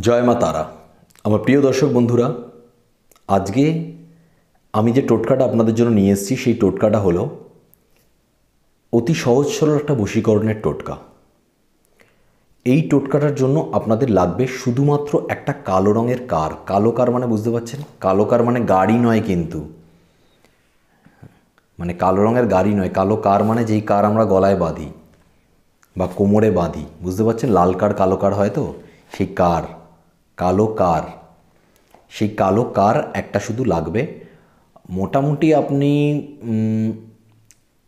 জয় মা তারা। আমার প্রিয় দর্শক বন্ধুরা, আজকে আমি যে টোটকাটা আপনাদের জন্য নিয়ে এসেছি, সেই টোটকাটা হলো অতি সহজ সরল একটা বশীকরণের টোটকা। এই টোটকাটার জন্য আপনাদের লাগবে শুধুমাত্র একটা কালো রঙের কার। কালো কার মানে বুঝতে পারছেন? কালো কার মানে গাড়ি নয় কিন্তু। মানে কালো রঙের গাড়ি নয়, কালো কার মানে যেই কার আমরা গলায় বাঁধি বা কোমরে বাঁধি। বুঝতে পারছেন? লাল কার, কালো কার হয় তো? সেই কার। কালো কার। সেই কালো কার একটা শুধু লাগবে। মোটামুটি আপনি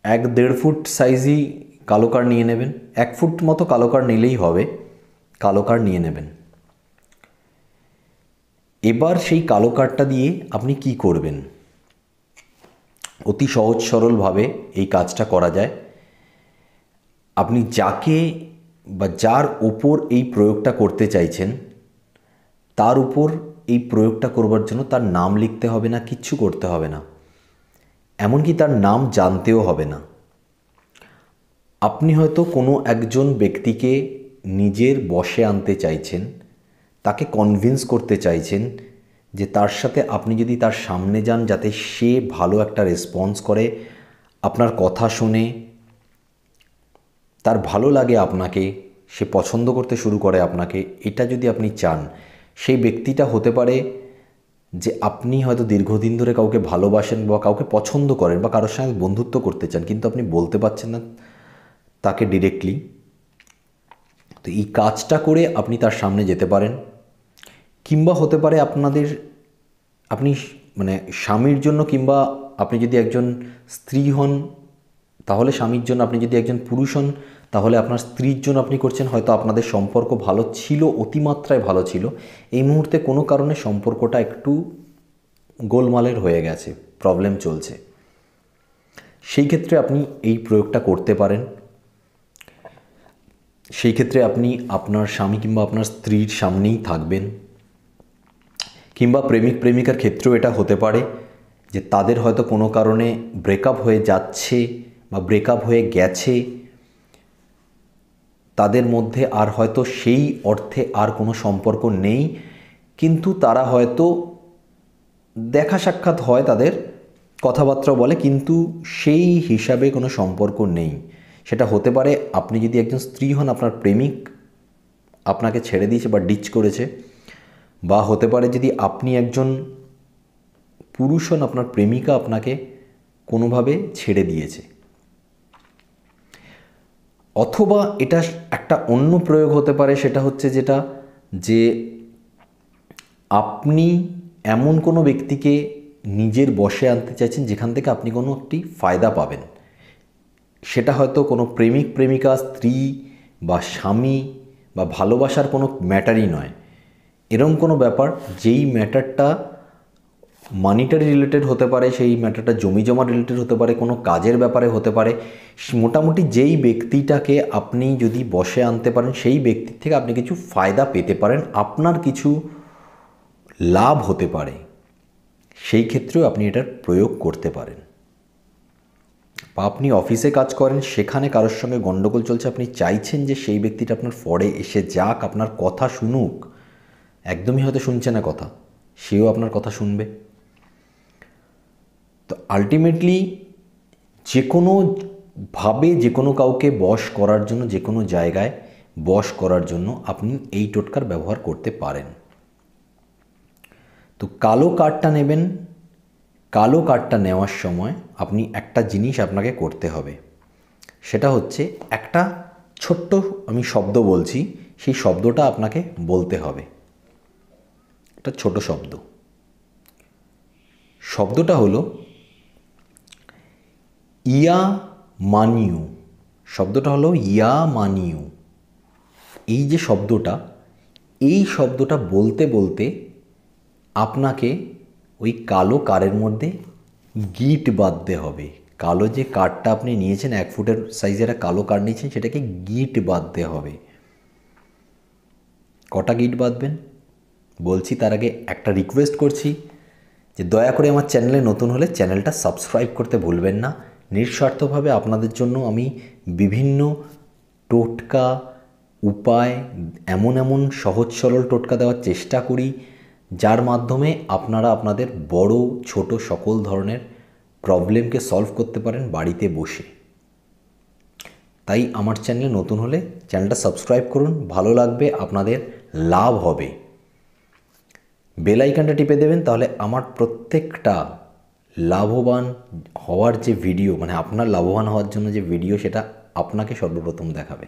এক দেড় ফুট সাইজই কালো কার নিয়ে নেবেন। এক ফুট মতো কালো কার নিলেই হবে। কালো কার নিয়ে নেবেন। এবার সেই কালো কারটা দিয়ে আপনি কি করবেন? অতি সহজ সরলভাবে এই কাজটা করা যায়। আপনি যাকে বা যার ওপর এই প্রয়োগটা করতে চাইছেন তার উপর এই প্রয়োগটা করবার জন্য তার নাম লিখতে হবে না, কিচ্ছু করতে হবে না। এমনকি তার নাম জানতেও হবে না। আপনি হয়তো কোনো একজন ব্যক্তিকে নিজের বশে আনতে চাইছেন, তাকে কনভিন্স করতে চাইছেন যে তার সাথে আপনি যদি তার সামনে যান যাতে সে ভালো একটা রেসপন্স করে, আপনার কথা শুনে, তার ভালো লাগে আপনাকে, সে পছন্দ করতে শুরু করে আপনাকে, এটা যদি আপনি চান সেই ব্যক্তিটা হতে পারে যে আপনি হয়তো দীর্ঘদিন ধরে কাউকে ভালোবাসেন বা কাউকে পছন্দ করেন বা কারোর সঙ্গে বন্ধুত্ব করতে চান, কিন্তু আপনি বলতে পারছেন না তাকে ডিরেক্টলি তো এই কাজটা করে আপনি তার সামনে যেতে পারেন। কিংবা হতে পারে আপনাদের, আপনি মানে স্বামীর জন্য কিংবা আপনি যদি একজন স্ত্রী হন, তাহলে স্বামীর জন্য আপনি যদি একজন পুরুষ হন তাহলে আপনার স্ত্রীর জন্য আপনি করছেন, হয়তো আপনাদের সম্পর্ক ভালো ছিল, অতিমাত্রায় ভালো ছিল। এই মুহূর্তে কোনো কারণে সম্পর্কটা একটু গোলমালের হয়ে গেছে প্রবলেম চলছে। সেই ক্ষেত্রে আপনি এই প্রয়োগটা করতে পারেন। সেই ক্ষেত্রে আপনি আপনার স্বামী কিংবা আপনার স্ত্রীর সামনেই থাকবেন। কিংবা প্রেমিক প্রেমিকার ক্ষেত্রেও এটা হতে পারে যে তাদের হয়তো কোনো কারণে ব্রেকআপ হয়ে যাচ্ছে বা ব্রেকআপ হয়ে গেছে। তাদের মধ্যে আর হয়তো সেই অর্থে আর কোনো সম্পর্ক নেই, কিন্তু তারা হয়তো দেখা সাক্ষাৎ হয় তাদের কথাবার্তা বলে, কিন্তু সেই হিসাবে কোনো সম্পর্ক নেই। সেটা হতে পারে আপনি যদি একজন স্ত্রী হন, আপনার প্রেমিক আপনাকে ছেড়ে দিয়েছে বা ডিচ করেছে, বা হতে পারে যদি আপনি একজন পুরুষ হন, আপনার প্রেমিকা আপনাকে কোনোভাবে ছেড়ে দিয়েছে। অথবা এটা একটা অন্য প্রয়োগ হতে পারে, সেটা হচ্ছে যেটা যে আপনি এমন কোনো ব্যক্তিকে নিজের বসে আনতে চাইছেন যেখান থেকে আপনি কোনো একটি ফায়দা পাবেন। সেটা হয়তো কোনো প্রেমিক, প্রেমিকা, স্ত্রী বা স্বামী বা ভালোবাসার কোনো ম্যাটারই নয়। এরম কোনো ব্যাপার যেই ম্যাটারটা মানিটারি রিলেটেড হতে পারে, সেই ম্যাটারটা জমি জমা রিলেটেড হতে পারে, কোনো কাজের ব্যাপারে হতে পারে মোটামুটি যেই ব্যক্তিটাকে আপনি যদি বসে আনতে পারেন, সেই ব্যক্তির থেকে আপনি কিছু ফায়দা পেতে পারেন, আপনার কিছু লাভ হতে পারে, সেই ক্ষেত্রেও আপনি এটার প্রয়োগ করতে পারেন। বা আপনি অফিসে কাজ করেন, সেখানে কারোর সঙ্গে গণ্ডগোল চলছে, আপনি চাইছেন যে সেই ব্যক্তিটা আপনার ফরে এসে যাক, আপনার কথা শুনুক, একদমই হয়তো শুনছে না কথা, সেও আপনার কথা শুনবে। তো আলটিমেটলি যে কোনো ভাবে যে কোনো কাউকে বশ করার জন্য যে কোনো জায়গায় বশ করার জন্য আপনি এই টোটকার ব্যবহার করতে পারেন। তো কালো কার্ডটা নেবেন। কালো কার্ডটা নেওয়ার সময় আপনি একটা জিনিস আপনাকে করতে হবে। সেটা হচ্ছে একটা ছোট্ট আমি শব্দ বলছি, সেই শব্দটা আপনাকে বলতে হবে। একটা ছোট শব্দ। শব্দটা হলো ইয়া মানিউ, শব্দটা হলো ইয়া মানিউ। এই যে শব্দটা, এই শব্দটা বলতে বলতে আপনাকে ওই কালো কারের মধ্যে গিট বাঁধতে হবে। কালো যে কার্ডটা আপনি নিয়েছেন, এক ফুটের সাইজের কালো কার্ড নিয়েছেন, সেটাকে গিট বাঁধতে হবে। কটা গিট বাঁধবেন? বলছি তার আগে একটা রিকোয়েস্ট করছি যে দয়া করে আমার চ্যানেলে নতুন হলে চ্যানেলটা সাবস্ক্রাইব করতে ভুলবেন না। নিঃস্বার্থভাবে আপনাদের জন্য আমি বিভিন্ন টোটকা উপায়, এমন এমন সহজ সরল টোটকা দেওয়ার চেষ্টা করি, যার মাধ্যমে আপনারা আপনাদের বড়, ছোট সকল ধরনের প্রবলেমকে সলভ করতে পারেন বাড়িতে বসে। তাই আমার চ্যানেলে নতুন হলে চ্যানেলটা সাবস্ক্রাইব করুন, ভালো লাগবে, আপনাদের লাভ হবে। বেল আইকনটা টিপে দেবেন, তাহলে আমার প্রত্যেকটা লাভবান হওয়ার যে ভিডিও মানে আপনার লাভবান হওয়ার জন্য যে ভিডিও সেটা আপনাকে সর্বপ্রথম দেখাবে।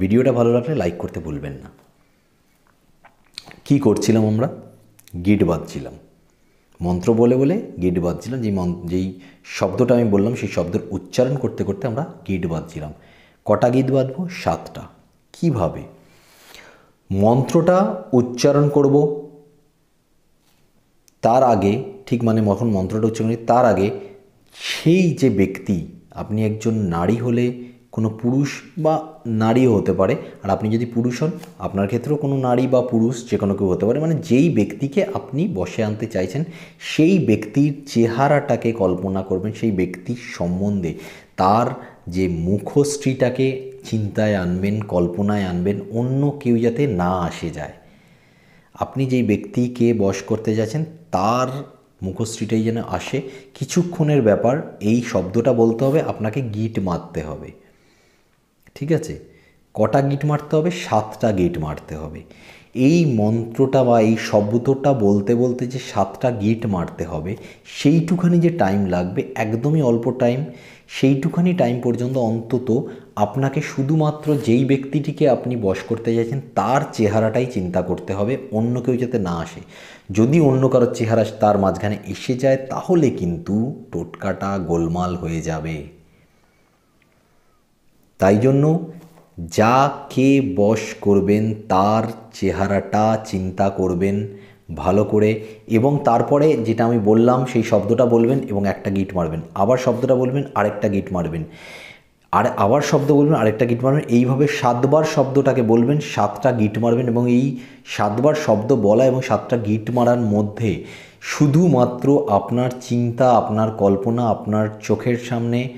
ভিডিওটা ভালো লাগলে লাইক করতে ভুলবেন না। কি করছিলাম আমরা? গিট বাঁধছিলাম মন্ত্র বলে বলে গিট বাঁধছিলাম যেই যেই শব্দটা আমি বললাম, সেই শব্দের উচ্চারণ করতে করতে আমরা গিট বাঁধছিলাম কটা গীত বাঁধবো সাতটা। কীভাবে? মন্ত্রটা উচ্চারণ করব তার আগে, ঠিক মানে যখন মন্ত্রটা উচ্চারণ তার আগে সেই যে ব্যক্তি, আপনি একজন নারী হলে কোনো পুরুষ বা নারীও হতে পারে, আর আপনি যদি পুরুষ হন, আপনার ক্ষেত্রেও কোনো নারী বা পুরুষ যে কোনো কেউ হতে পারে মানে যেই ব্যক্তিকে আপনি বসে আনতে চাইছেন, সেই ব্যক্তির চেহারাটাকে কল্পনা করবেন, সেই ব্যক্তির সম্বন্ধে। তার যে মুখশ্রীটাকে চিন্তায় আনবেন, কল্পনায় আনবেন, অন্য কেউ যাতে না আসে যায়। আপনি যেই ব্যক্তিকে বশ করতে যাচ্ছেন, তার মুখশ্রীটাই যেন আসে, কিছুক্ষণের ব্যাপার, এই শব্দটা বলতে হবে, আপনাকে গিট মারতে হবে। ঠিক আছে? কটা গিট মারতে হবে? সাতটা গিট মারতে হবে। এই মন্ত্রটা বা এই শব্দটা বলতে বলতে যে সাতটা গিট মারতে হবে, সেইটুখানি যে টাইম লাগবে, একদমই অল্প টাইম সেইটুখানি টাইম পর্যন্ত অন্তত আপনাকে শুধুমাত্র যেই ব্যক্তিটিকে আপনি বশ করতে চাইছেন, তার চেহারাটাই চিন্তা করতে হবে, অন্য কেউ যাতে না আসে। যদি অন্য কারোর চেহারা তার মাঝখানে এসে যায়, তাহলে কিন্তু টোটকাটা গোলমাল হয়ে যাবে। তাই জন্য যাকে বশ করবেন, তার চেহারাটা চিন্তা করবেন ভালো করে এবং তারপরে যেটা আমি বললাম, সেই শব্দটা বলবেন এবং একটা গিট মারবেন। আবার শব্দটা বলবেন, আরেকটা গিট মারবেন। আর আবার শব্দ বলবেন, আরেকটা গিট মারবেন। এইভাবে সাতবার শব্দটাকে বলবেন, সাতটা গিট মারবেন এবং এই সাতবার শব্দ বলা এবং সাতটা গিট মারার মধ্যে শুধুমাত্র আপনার চিন্তা, আপনার কল্পনা, আপনার চোখের সামনে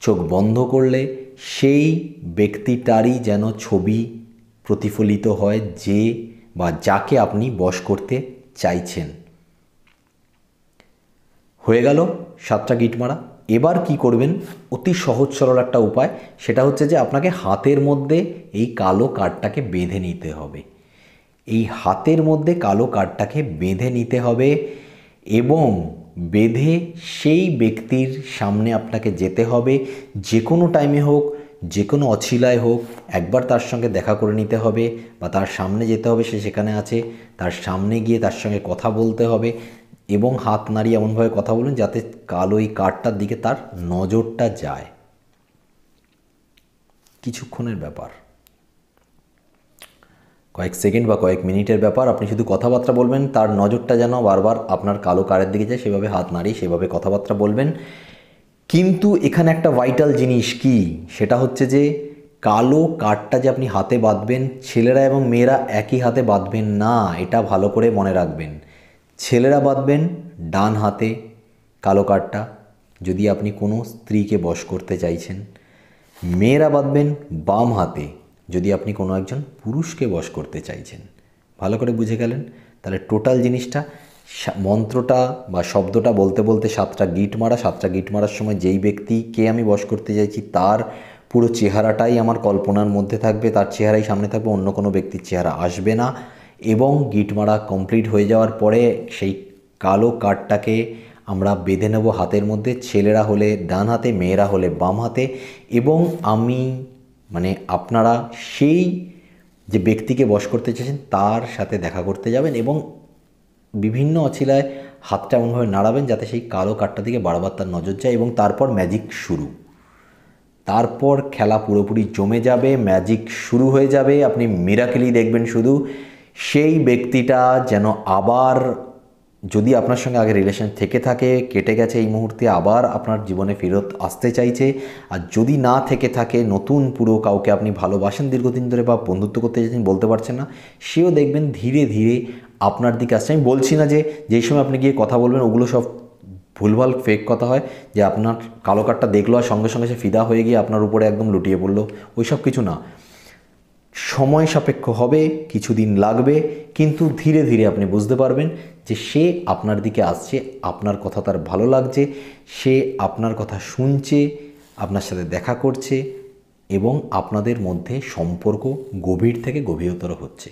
চোখ বন্ধ করলে সেই ব্যক্তিটারই যেন ছবি প্রতিফলিত হয় যে বা যাকে আপনি বশ করতে চাইছেন। হয়ে গেল সাতটা গিট মারা এবার কি করবেন? অতি সহজ সরল একটা উপায়। সেটা হচ্ছে যে আপনাকে হাতের মধ্যে এই কালো কার্ডটাকে বেঁধে নিতে হবে। এই হাতের মধ্যে কালো কার্ডটাকে বেঁধে নিতে হবে এবং বেঁধে সেই ব্যক্তির সামনে আপনাকে যেতে হবে। যে কোনো টাইমে হোক যে কোনো অছিলায় হোক, একবার তার সঙ্গে দেখা করে নিতে হবে বা তার সামনে যেতে হবে, সে সেখানে আছে। তার সামনে গিয়ে তার সঙ্গে কথা বলতে হবে এবং হাত নাড়িয়ে এমনভাবে কথা বলুন যাতে কালো এই কার্ডটার দিকে তার নজরটা যায়। কিছুক্ষণের ব্যাপার। কয়েক সেকেন্ড বা কয়েক মিনিটের ব্যাপার, আপনি শুধু কথাবার্তা বলবেন, তার নজরটা যেন বারবার আপনার কালো কারের দিকে যায়, সেভাবে হাত নাড়িয়ে সেভাবে কথাবার্তা বলবেন। কিন্তু এখানে একটা ভাইটাল জিনিস কি? সেটা হচ্ছে যে, কালো কাঠটা যে আপনি হাতে বাঁধবেন, ছেলেরা এবং মেয়েরা একই হাতে বাঁধবেন না, এটা ভালো করে মনে রাখবেন। ছেলেরা বাঁধবেন ডান হাতে কালো কাঠটা, যদি আপনি কোনো স্ত্রীকে বশ করতে চাইছেন। মেয়েরা বাঁধবেন বাম হাতে, যদি আপনি কোনো একজন পুরুষকে বশ করতে চাইছেন। ভালো করে বুঝে গেলেন? তাহলে টোটাল জিনিসটা মন্ত্রটা বা শব্দটা বলতে বলতে সাতটা গিট মারা, সাতটা গিট মারার সময় যেই ব্যক্তিকে আমি বশ করতে চাইছি, তার পুরো চেহারাটাই আমার কল্পনার মধ্যে থাকবে, তার চেহারাই সামনে থাকবে, অন্য কোনো ব্যক্তির চেহারা আসবে না। এবং গিট মারা কমপ্লিট হয়ে যাওয়ার পরে সেই কালো কার্ডটাকে আমরা বেঁধে নেব হাতের মধ্যে, ছেলেরা হলে ডান হাতে, মেয়েরা হলে বাম হাতে। এবং আমি মানে আপনারা সেই যে ব্যক্তিকে বশ করতে চেয়েছেন তার সাথে দেখা করতে যাবেন এবং বিভিন্ন অছিলায় হাতটা এমনভাবে নাড়াবেন যাতে সেই কালো কাঠটা দিকে বারবার তার নজর যায় এবং তারপর ম্যাজিক শুরু। তারপর খেলা পুরোপুরি জমে যাবে ম্যাজিক শুরু হয়ে যাবে। আপনি মিরাকেলি দেখবেন শুধু। সেই ব্যক্তিটা যেন আবার যদি আপনার সঙ্গে আগে রিলেশন থেকে থাকে, কেটে গেছে এই মুহূর্তে, আবার আপনার জীবনে ফেরত আসতে চাইছে, আর যদি না থেকে থাকে, নতুন পুরো কাউকে আপনি ভালোবাসেন দীর্ঘদিন ধরে বা বন্ধুত্ব করতে চাইছেন, বলতে পারছেন না, সেও দেখবেন ধীরে ধীরে আপনার দিকে আসছে। আমি বলছি না যে যেই সময় আপনি গিয়ে কথা বলবেন, ওগুলো সব ভুলভাল ফেক কথা হয়, যে আপনার কালো কার্ডটা দেখল আর সঙ্গে সঙ্গে সে ফিদা হয়ে গিয়ে আপনার উপরে একদম লুটিয়ে পড়ল, ওই সব কিছু না। সময় সাপেক্ষ হবে, কিছুদিন লাগবে, কিন্তু ধীরে ধীরে আপনি বুঝতে পারবেন যে সে আপনার দিকে আসছে, আপনার কথা তার ভালো লাগছে, সে আপনার কথা শুনছে, আপনার সাথে দেখা করছে এবং আপনাদের মধ্যে সম্পর্ক গভীর থেকে গভীরতর হচ্ছে।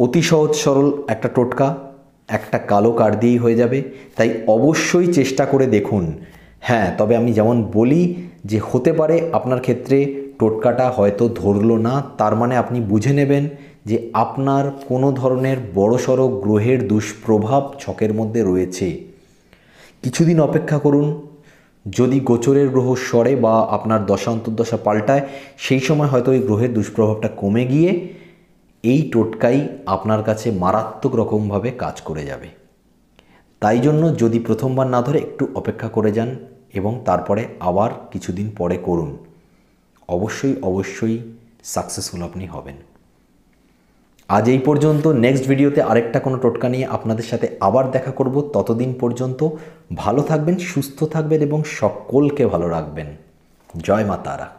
অতি সহজ সরল একটা টোটকা, একটা কালো কার্ড দিয়েই হয়ে যাবে। তাই অবশ্যই চেষ্টা করে দেখুন। হ্যাঁ তবে আমি যেমন বলি যে হতে পারে আপনার ক্ষেত্রে টোটকাটা হয়তো ধরলো না, তার মানে আপনি বুঝে নেবেন যে আপনার কোনো ধরনের বড়সড় গ্রহের দুষ্প্রভাব ছকের মধ্যে রয়েছে। কিছুদিন অপেক্ষা করুন, যদি গোচরের গ্রহ সরে বা আপনার দশা অন্তর্দশা পাল্টায়, সেই সময় হয়তো ওই গ্রহের দুষ্প্রভাবটা কমে গিয়ে এই টোটকাই আপনার কাছে মারাত্মক রকমভাবে কাজ করে যাবে। তাই জন্য যদি প্রথমবার না ধরে একটু অপেক্ষা করে যান এবং তারপরে আবার কিছুদিন পরে করুন। অবশ্যই অবশ্যই সাকসেসফুল আপনি হবেন। আজ এই পর্যন্ত। নেক্সট ভিডিওতে আরেকটা কোনো টোটকা নিয়ে আপনাদের সাথে আবার দেখা করব। ততদিন পর্যন্ত ভালো থাকবেন, সুস্থ থাকবেন এবং সকলকে ভালো রাখবেন। জয় মা তারা।